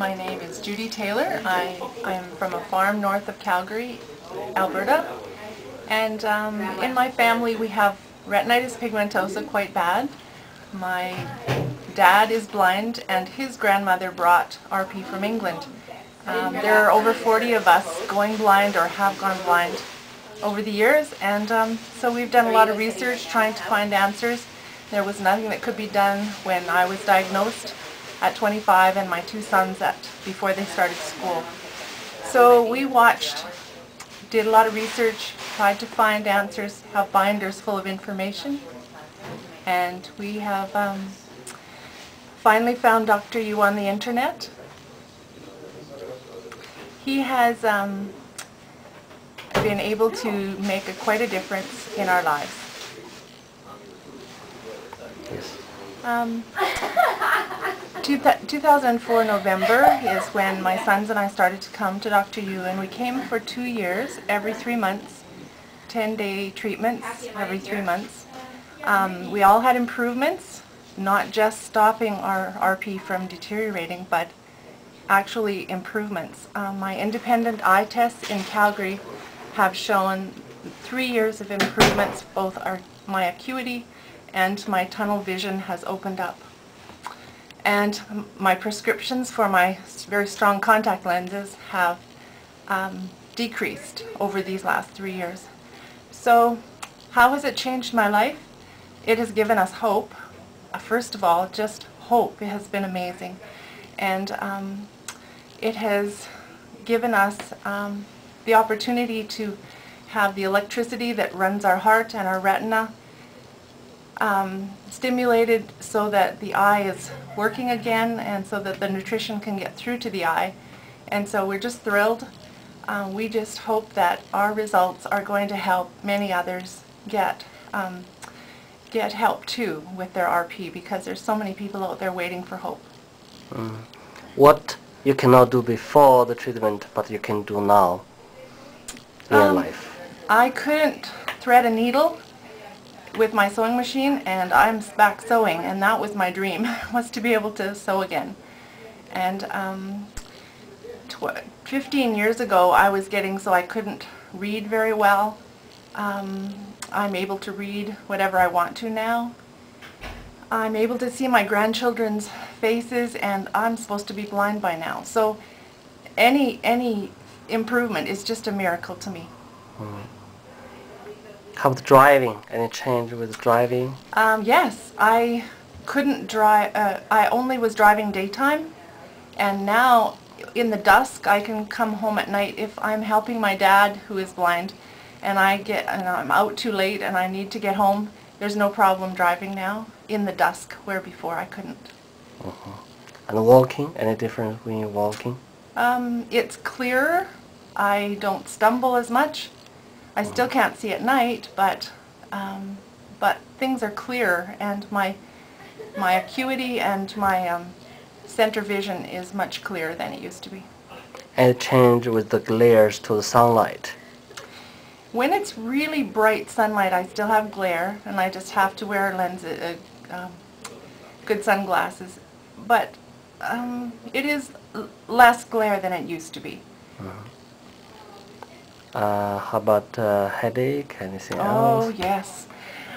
is Judy Taylor. I, I'm from a farm north of Calgary, Alberta. And um, in my family we have retinitis pigmentosa quite bad. My dad is blind and his grandmother brought RP from England. Um, there are over 40 of us going blind or have gone blind over the years and um, so we've done a lot of research trying to find answers. There was nothing that could be done when I was diagnosed at 25 and my two sons at before they started school. So we watched, did a lot of research, tried to find answers, have binders full of information, and we have um, finally found Dr. Yu on the internet. He has um, been able to make a, quite a difference in our lives. Yes. Um, two th 2004 November is when my sons and I started to come to Dr. Yu and we came for two years, every three months, 10-day treatments every three months. Um, we all had improvements, not just stopping our RP from deteriorating, but actually improvements. Um, my independent eye tests in Calgary have shown three years of improvements, both our, my acuity and my tunnel vision has opened up. And my prescriptions for my very strong contact lenses have um, decreased over these last three years. So how has it changed my life? It has given us hope. Uh, first of all, just hope. It has been amazing. And um, it has given us um, the opportunity to have the electricity that runs our heart and our retina um, stimulated so that the eye is working again and so that the nutrition can get through to the eye. And so we're just thrilled. Um, we just hope that our results are going to help many others get um, get help too with their RP because there's so many people out there waiting for hope. Mm. What you cannot do before the treatment, but you can do now in your Um, life? I couldn't thread a needle with my sewing machine and I'm back sewing and that was my dream was to be able to sew again. And um, tw 15 years ago I was getting so I couldn't read very well. Um, I'm able to read whatever I want to now. I'm able to see my grandchildren's faces and I'm supposed to be blind by now. So any any improvement is just a miracle to me How about driving? Any change with driving? Um, yes, I couldn't drive, uh, I only was driving daytime, and now in the dusk I can come home at night if I'm helping my dad who is blind and I get, and I'm out too late and I need to get home, there's no problem driving now in the dusk where before I couldn't. Uh-huh. And walking? Any difference when you're walking? Um, it's clearer, I don't stumble as much, I still can't see at night, but um, but things are clearer, and my my acuity and my um, center vision is much clearer than it used to be. Any change with the glares to the sunlight? When it's really bright sunlight, I still have glare, and I just have to wear lenses, uh, um, good sunglasses. But um, it is l- less glare than it used to be. Uh, how about uh, headache? Anything Oh, else? Oh, yes.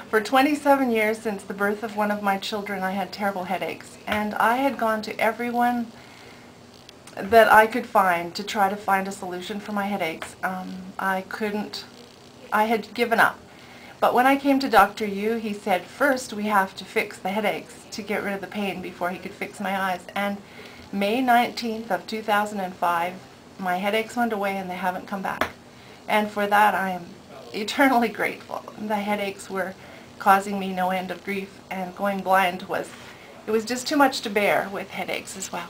For 27 years since the birth of one of my children, I had terrible headaches. And I had gone to everyone that I could find to try to find a solution for my headaches. Um, I couldn't, I had given up. But when I came to Dr. Yu, he said, first we have to fix the headaches to get rid of the pain before he could fix my eyes. And May 19th of 2005, my headaches went away and they haven't come back. And for that I am eternally grateful. The headaches were causing me no end of grief and going blind was, it was just too much to bear with headaches as well.